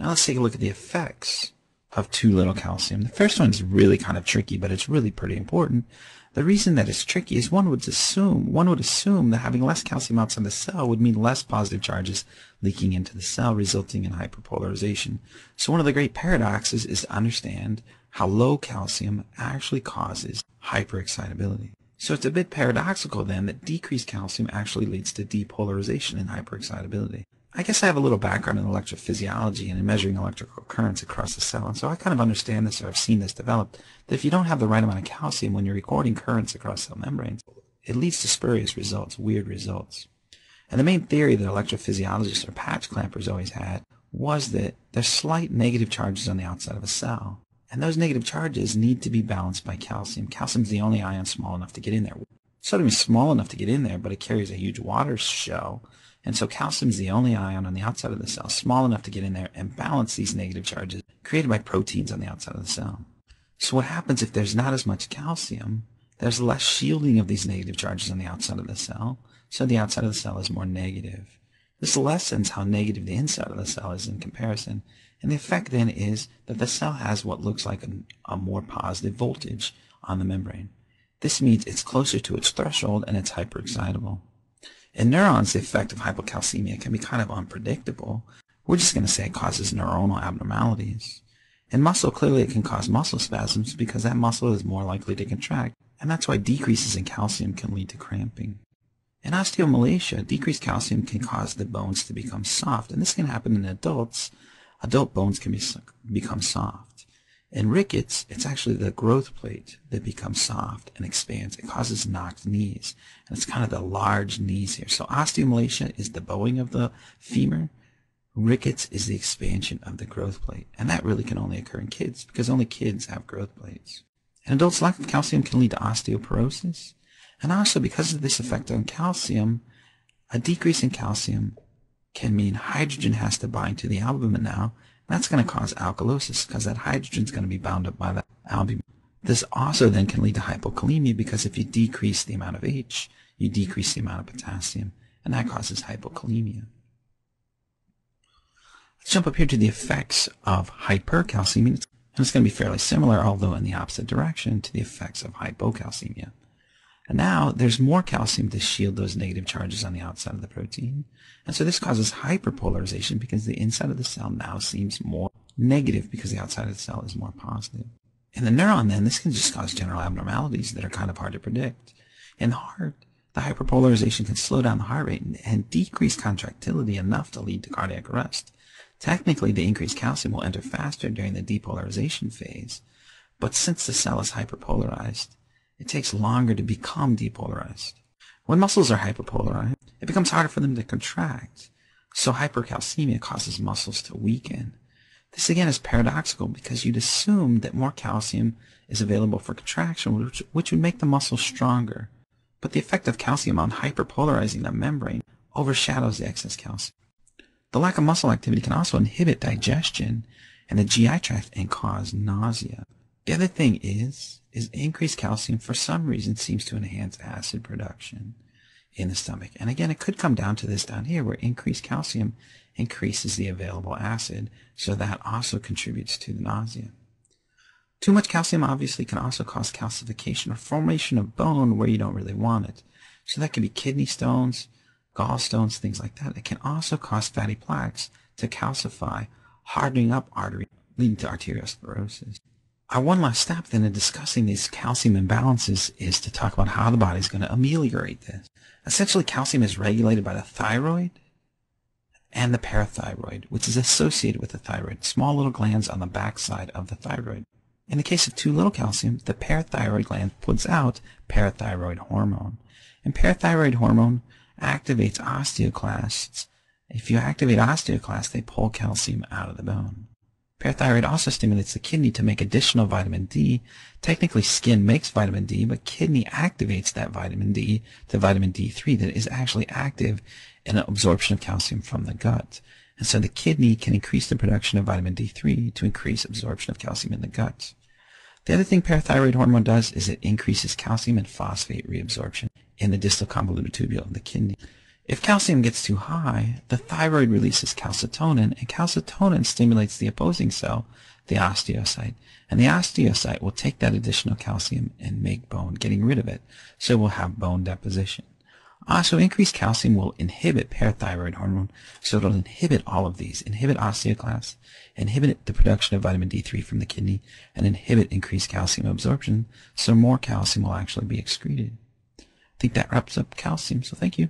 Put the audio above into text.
Now let's take a look at the effects of too little calcium. The first one is really kind of tricky, but it's really pretty important. The reason that it's tricky is one would assume one would assume that having less calcium outside the cell would mean less positive charges leaking into the cell, resulting in hyperpolarization. So one of the great paradoxes is to understand how low calcium actually causes hyperexcitability. So it's a bit paradoxical then that decreased calcium actually leads to depolarization and hyperexcitability. I guess I have a little background in electrophysiology and in measuring electrical currents across the cell, and so I kind of understand this or I've seen this developed, that if you don't have the right amount of calcium when you're recording currents across cell membranes, it leads to spurious results, weird results. And the main theory that electrophysiologists or patch clampers always had was that there's slight negative charges on the outside of a cell. And those negative charges need to be balanced by calcium. Calcium is the only ion small enough to get in there. Sodium is small enough to get in there, but it carries a huge water shell and so calcium is the only ion on the outside of the cell small enough to get in there and balance these negative charges created by proteins on the outside of the cell. So what happens if there's not as much calcium? There's less shielding of these negative charges on the outside of the cell, so the outside of the cell is more negative. This lessens how negative the inside of the cell is in comparison, and the effect then is that the cell has what looks like a, a more positive voltage on the membrane. This means it's closer to its threshold and it's hyperexcitable. In neurons, the effect of hypocalcemia can be kind of unpredictable. We're just going to say it causes neuronal abnormalities. In muscle, clearly it can cause muscle spasms because that muscle is more likely to contract, and that's why decreases in calcium can lead to cramping. In osteomalacia, decreased calcium can cause the bones to become soft, and this can happen in adults. Adult bones can be, become soft. In rickets, it's actually the growth plate that becomes soft and expands. It causes knocked knees. And it's kind of the large knees here. So osteomalacia is the bowing of the femur. Rickets is the expansion of the growth plate. And that really can only occur in kids because only kids have growth plates. In adults, lack of calcium can lead to osteoporosis. And also because of this effect on calcium, a decrease in calcium can mean hydrogen has to bind to the albumin now, that's going to cause alkalosis because that hydrogen is going to be bound up by the albumin. This also then can lead to hypokalemia because if you decrease the amount of H, you decrease the amount of potassium, and that causes hypokalemia. Let's jump up here to the effects of hypercalcemia. And it's going to be fairly similar, although in the opposite direction, to the effects of hypocalcemia. And now there's more calcium to shield those negative charges on the outside of the protein. And so this causes hyperpolarization because the inside of the cell now seems more negative because the outside of the cell is more positive. In the neuron then, this can just cause general abnormalities that are kind of hard to predict. In the heart, the hyperpolarization can slow down the heart rate and decrease contractility enough to lead to cardiac arrest. Technically, the increased calcium will enter faster during the depolarization phase, but since the cell is hyperpolarized, it takes longer to become depolarized. When muscles are hyperpolarized, it becomes harder for them to contract. So hypercalcemia causes muscles to weaken. This again is paradoxical because you'd assume that more calcium is available for contraction, which, which would make the muscle stronger. But the effect of calcium on hyperpolarizing the membrane overshadows the excess calcium. The lack of muscle activity can also inhibit digestion and the GI tract and cause nausea. The other thing is, is increased calcium for some reason seems to enhance acid production in the stomach. And again, it could come down to this down here where increased calcium increases the available acid. So that also contributes to the nausea. Too much calcium obviously can also cause calcification or formation of bone where you don't really want it. So that can be kidney stones, gallstones, things like that. It can also cause fatty plaques to calcify, hardening up artery, leading to arteriosclerosis. Our one last step then in discussing these calcium imbalances is to talk about how the body is going to ameliorate this. Essentially, calcium is regulated by the thyroid and the parathyroid, which is associated with the thyroid, small little glands on the backside of the thyroid. In the case of too little calcium, the parathyroid gland puts out parathyroid hormone. And parathyroid hormone activates osteoclasts. If you activate osteoclasts, they pull calcium out of the bone. Parathyroid also stimulates the kidney to make additional vitamin D. Technically, skin makes vitamin D, but kidney activates that vitamin D to vitamin D3 that is actually active in absorption of calcium from the gut. And so the kidney can increase the production of vitamin D3 to increase absorption of calcium in the gut. The other thing parathyroid hormone does is it increases calcium and phosphate reabsorption in the distal convoluted tubule of the kidney. If calcium gets too high, the thyroid releases calcitonin, and calcitonin stimulates the opposing cell, the osteocyte, and the osteocyte will take that additional calcium and make bone, getting rid of it, so we'll have bone deposition. Ah, also, increased calcium will inhibit parathyroid hormone, so it'll inhibit all of these, inhibit osteoclasts, inhibit the production of vitamin D3 from the kidney, and inhibit increased calcium absorption, so more calcium will actually be excreted. I think that wraps up calcium, so thank you.